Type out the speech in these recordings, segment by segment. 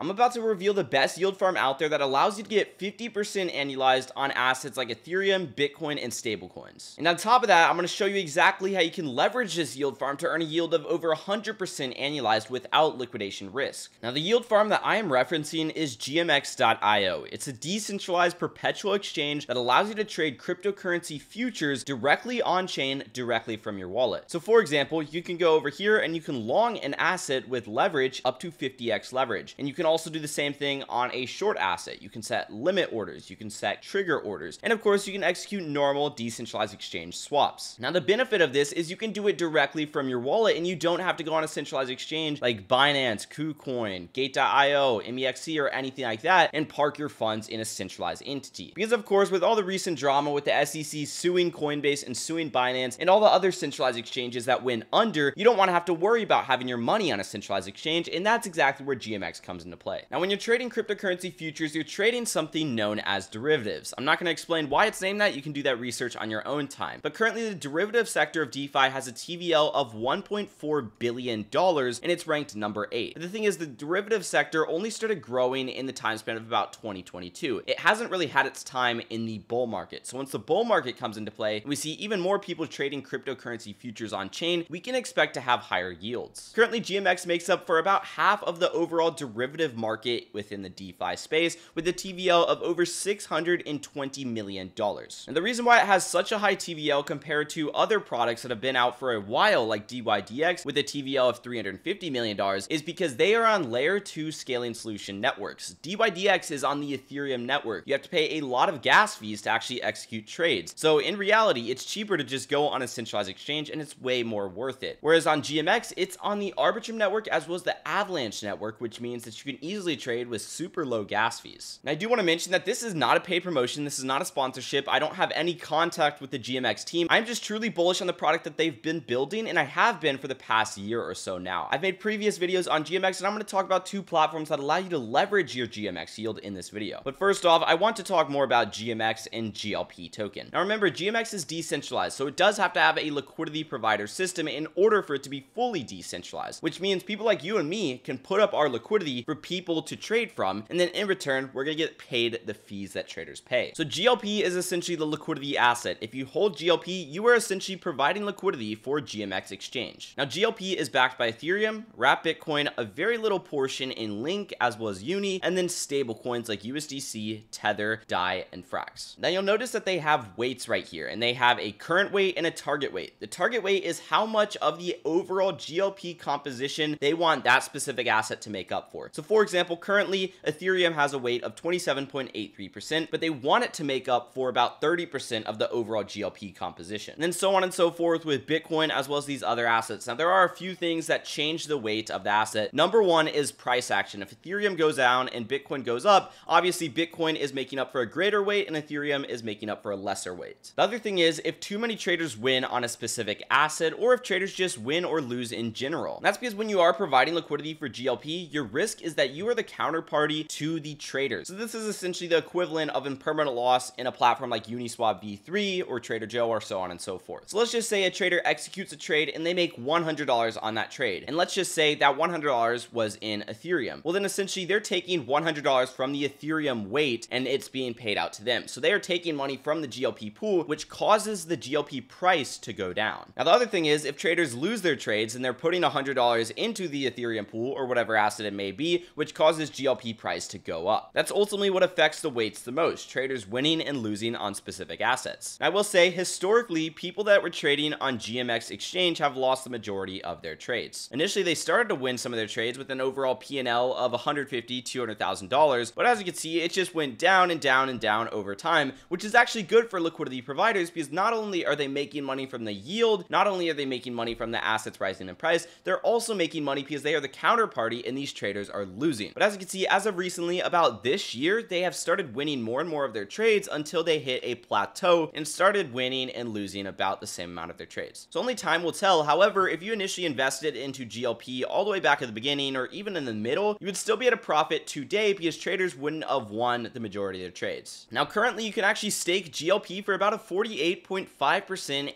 I'm about to reveal the best yield farm out there that allows you to get 50% annualized on assets like Ethereum, Bitcoin, and stablecoins. And on top of that, I'm going to show you exactly how you can leverage this yield farm to earn a yield of over 100% annualized without liquidation risk. Now, the yield farm that I am referencing is GMX.io. It's a decentralized perpetual exchange that allows you to trade cryptocurrency futures directly on chain directly from your wallet. So, for example, you can go over here and you can long an asset with leverage up to 50x leverage. And you can also do the same thing on a short asset. You can set limit orders, you can set trigger orders, and of course, you can execute normal decentralized exchange swaps. Now, the benefit of this is you can do it directly from your wallet and you don't have to go on a centralized exchange like Binance, KuCoin, Gate.io, MEXC, or anything like that and park your funds in a centralized entity. Because, of course, with all the recent drama with the SEC suing Coinbase and suing Binance and all the other centralized exchanges that went under, you don't want to have to worry about having your money on a centralized exchange, and that's exactly where GMX comes into play. Now, when you're trading cryptocurrency futures, you're trading something known as derivatives. I'm not going to explain why it's named that. You can do that research on your own time. But currently, the derivative sector of DeFi has a TVL of $1.4 billion, and it's ranked number 8. But the thing is, the derivative sector only started growing in the time span of about 2022. It hasn't really had its time in the bull market. So once the bull market comes into play, we see even more people trading cryptocurrency futures on chain, we can expect to have higher yields. Currently, GMX makes up for about half of the overall derivative market within the DeFi space with a TVL of over $620 million. And the reason why it has such a high TVL compared to other products that have been out for a while like DYDX with a TVL of $350 million is because they are on layer 2 scaling solution networks. DYDX is on the Ethereum network. You have to pay a lot of gas fees to actually execute trades. So in reality, it's cheaper to just go on a centralized exchange and it's way more worth it. Whereas on GMX, it's on the Arbitrum network as well as the Avalanche network, which means that you can easily trade with super low gas fees. And I do want to mention that this is not a paid promotion. This is not a sponsorship. I don't have any contact with the GMX team. I'm just truly bullish on the product that they've been building and I have been for the past year or so now. I've made previous videos on GMX and I'm going to talk about two platforms that allow you to leverage your GMX yield in this video. But first off, I want to talk more about GMX and GLP token. Now remember, GMX is decentralized, so it does have to have a liquidity provider system in order for it to be fully decentralized, which means people like you and me can put up our liquidity for people to trade from, and then in return, we're gonna get paid the fees that traders pay. So GLP is essentially the liquidity asset. If you hold GLP, you are essentially providing liquidity for GMX exchange. Now GLP is backed by Ethereum, Wrap Bitcoin, a very little portion in Link as well as Uni, and then stable coins like USDC, Tether, DAI, and Frax. Now you'll notice that they have weights right here, and they have a current weight and a target weight. The target weight is how much of the overall GLP composition they want that specific asset to make up for. So for example, currently Ethereum has a weight of 27.83%, but they want it to make up for about 30% of the overall GLP composition. And then so on and so forth with Bitcoin as well as these other assets. Now there are a few things that change the weight of the asset. Number one is price action. If Ethereum goes down and Bitcoin goes up, obviously Bitcoin is making up for a greater weight and Ethereum is making up for a lesser weight. The other thing is if too many traders win on a specific asset or if traders just win or lose in general. That's because when you are providing liquidity for GLP, your risk is that you are the counterparty to the traders. So this is essentially the equivalent of impermanent loss in a platform like Uniswap v3 or Trader Joe or so on and so forth. So let's just say a trader executes a trade and they make $100 on that trade. And let's just say that $100 was in Ethereum. Well, then essentially they're taking $100 from the Ethereum weight and it's being paid out to them. So they are taking money from the GLP pool, which causes the GLP price to go down. Now, the other thing is if traders lose their trades and they're putting $100 into the Ethereum pool or whatever asset it may be, which causes GLP price to go up. That's ultimately what affects the weights the most, traders winning and losing on specific assets. I will say, historically, people that were trading on GMX Exchange have lost the majority of their trades. Initially, they started to win some of their trades with an overall P&L of $150,000, $200,000, but as you can see, it just went down and down and down over time, which is actually good for liquidity providers because not only are they making money from the yield, not only are they making money from the assets rising in price, they're also making money because they are the counterparty and these traders are losing. But as you can see, as of recently, about this year, they have started winning more and more of their trades until they hit a plateau and started winning and losing about the same amount of their trades. So only time will tell. However, if you initially invested into GLP all the way back at the beginning or even in the middle, you would still be at a profit today because traders wouldn't have won the majority of their trades. Now, currently, you can actually stake GLP for about a 48.5%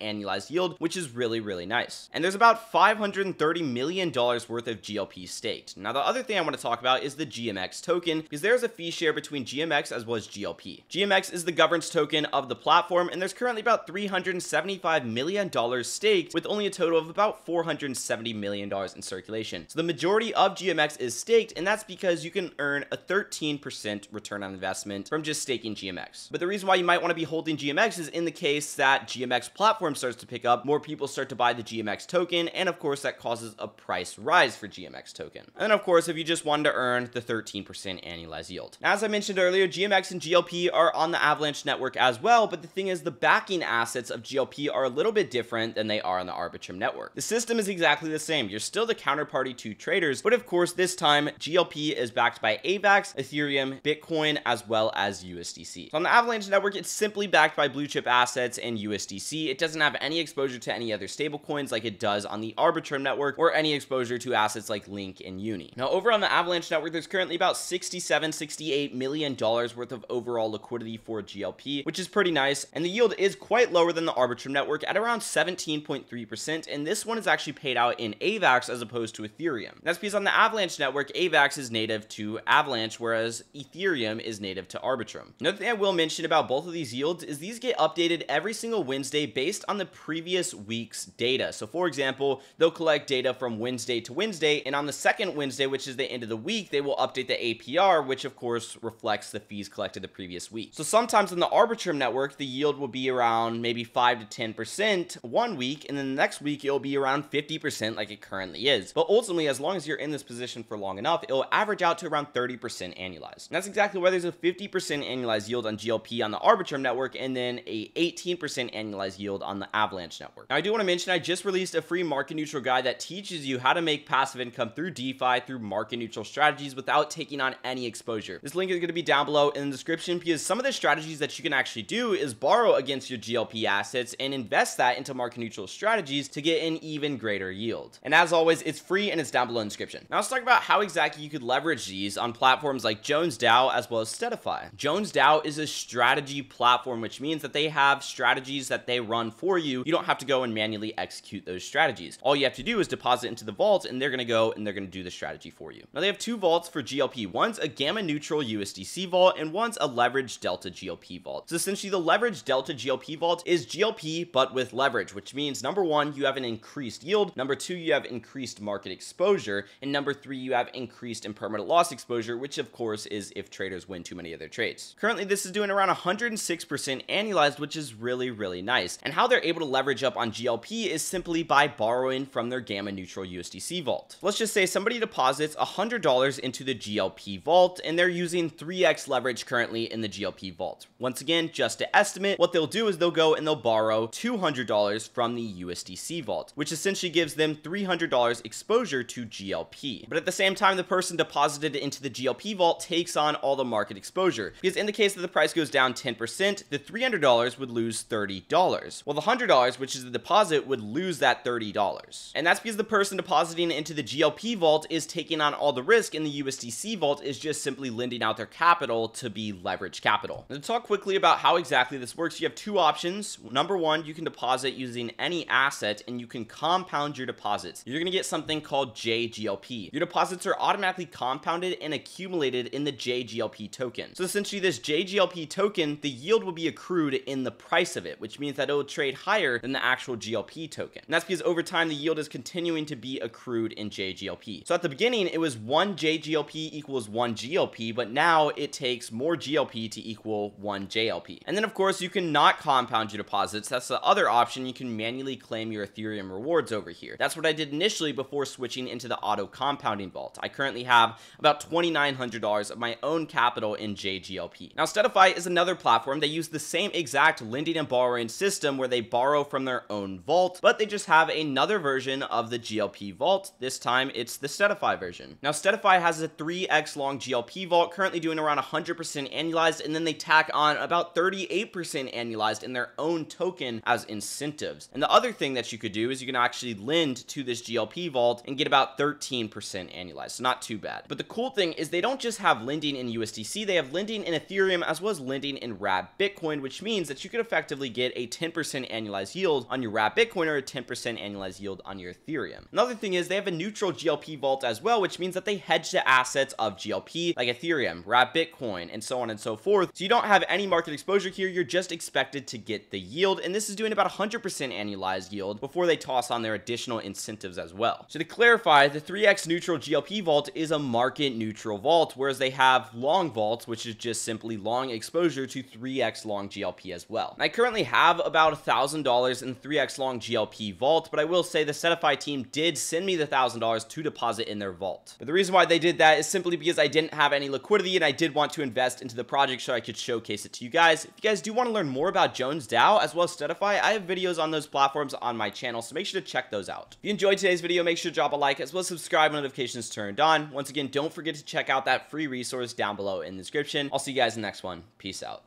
annualized yield, which is really, really nice. And there's about $530 million worth of GLP staked. Now, the other thing I want to talk talk about is the GMX token because there's a fee share between GMX as well as GLP. GMX is the governance token of the platform and there's currently about $375 million staked with only a total of about $470 million in circulation. So the majority of GMX is staked and that's because you can earn a 13% return on investment from just staking GMX. But the reason why you might want to be holding GMX is in the case that GMX platform starts to pick up, more people start to buy the GMX token and of course that causes a price rise for GMX token. And of course if you just to earn the 13% annualized yield. As I mentioned earlier, GMX and GLP are on the Avalanche network as well, but the thing is the backing assets of GLP are a little bit different than they are on the Arbitrum network. The system is exactly the same. You're still the counterparty to traders, but of course this time GLP is backed by AVAX, Ethereum, Bitcoin, as well as USDC. So on the Avalanche network, it's simply backed by blue chip assets and USDC. It doesn't have any exposure to any other stablecoins like it does on the Arbitrum network or any exposure to assets like Link and Uni. Now over on the Avalanche network, there's currently about 67, 68 million dollars worth of overall liquidity for GLP, which is pretty nice. And the yield is quite lower than the Arbitrum network at around 17.3%. And this one is actually paid out in AVAX as opposed to Ethereum. That's because on the Avalanche network, AVAX is native to Avalanche, whereas Ethereum is native to Arbitrum. Another thing I will mention about both of these yields is these get updated every single Wednesday based on the previous week's data. So for example, they'll collect data from Wednesday to Wednesday, and on the second Wednesday, which is the end of the week, they will update the APR, which of course reflects the fees collected the previous week. So sometimes in the Arbitrum network, the yield will be around maybe 5 to 10% one week, and then the next week it'll be around 50% like it currently is. But ultimately, as long as you're in this position for long enough, it'll average out to around 30% annualized. And that's exactly why there's a 50% annualized yield on GLP on the Arbitrum network, and then a 18% annualized yield on the Avalanche network. Now, I do want to mention I just released a free market neutral guide that teaches you how to make passive income through DeFi through market neutral strategies without taking on any exposure. This link is going to be down below in the description because some of the strategies that you can actually do is borrow against your GLP assets and invest that into market neutral strategies to get an even greater yield. And as always, it's free and it's down below in the description. Now let's talk about how exactly you could leverage these on platforms like Jones DAO as well as Steadefi. Jones DAO is a strategy platform, which means that they have strategies that they run for you. You don't have to go and manually execute those strategies. All you have to do is deposit into the vault and they're going to go and they're going to do the strategy for you. Now they have two vaults for GLP. One's a gamma neutral USDC vault and one's a leveraged delta GLP vault. So essentially the leveraged delta GLP vault is GLP but with leverage, which means number one, you have an increased yield. Number two, you have increased market exposure. And number three, you have increased impermanent loss exposure, which of course is if traders win too many of their trades. Currently, this is doing around 106% annualized, which is really, really nice. And how they're able to leverage up on GLP is simply by borrowing from their gamma neutral USDC vault. Let's just say somebody deposits $100 into the GLP vault and they're using 3x leverage currently in the GLP vault. Once again, just to estimate, what they'll do is they'll go and they'll borrow $200 from the USDC vault, which essentially gives them $300 exposure to GLP. But at the same time, the person deposited into the GLP vault takes on all the market exposure, because in the case that the price goes down 10%, the $300 would lose $30, while the $100, which is the deposit, would lose that $30. And that's because the person depositing into the GLP vault is taking on all the risk, and the USDC vault is just simply lending out their capital to be leveraged capital. Now, to talk quickly about how exactly this works, you have two options. Number one, you can deposit using any asset and you can compound your deposits. You're going to get something called JGLP. Your deposits are automatically compounded and accumulated in the JGLP token. So essentially this JGLP token, the yield will be accrued in the price of it, which means that it will trade higher than the actual GLP token. And that's because over time the yield is continuing to be accrued in JGLP. So at the beginning it was one JGLP equals one GLP, but now it takes more GLP to equal one JLP. And then of course you can not compound your deposits. That's the other option. You can manually claim your Ethereum rewards over here. That's what I did initially before switching into the auto compounding vault. I currently have about $2,900 of my own capital in JGLP. Now Steadefi is another platform. They use the same exact lending and borrowing system where they borrow from their own vault, but they just have another version of the GLP vault. This time it's the Steadefi version. Now Steadefi has a 3x long GLP vault currently doing around 100% annualized and then they tack on about 38% annualized in their own token as incentives. And the other thing that you could do is you can actually lend to this GLP vault and get about 13% annualized. So not too bad. But the cool thing is they don't just have lending in USDC, they have lending in Ethereum as well as lending in Wrap Bitcoin, which means that you could effectively get a 10% annualized yield on your Wrap Bitcoin or a 10% annualized yield on your Ethereum. Another thing is they have a neutral GLP vault as well, which means that they hedge the assets of GLP like Ethereum, Wrap Bitcoin, and so on and so forth. So you don't have any market exposure here. You're just expected to get the yield. And this is doing about 100% annualized yield before they toss on their additional incentives as well. So to clarify, the 3x neutral GLP vault is a market neutral vault, whereas they have long vaults, which is just simply long exposure to 3x long GLP as well. And I currently have about $1,000 in 3x long GLP vault, but I will say the Steadefi team did send me the $1,000 to deposit in their vault. But the reason why they did that is simply because I didn't have any liquidity and I did want to invest into the project so I could showcase it to you guys. If you guys do want to learn more about Jones DAO as well as Steadefi, I have videos on those platforms on my channel, so make sure to check those out. If you enjoyed today's video, make sure to drop a like as well as subscribe notifications turned on. Once again, don't forget to check out that free resource down below in the description. I'll see you guys in the next one. Peace out.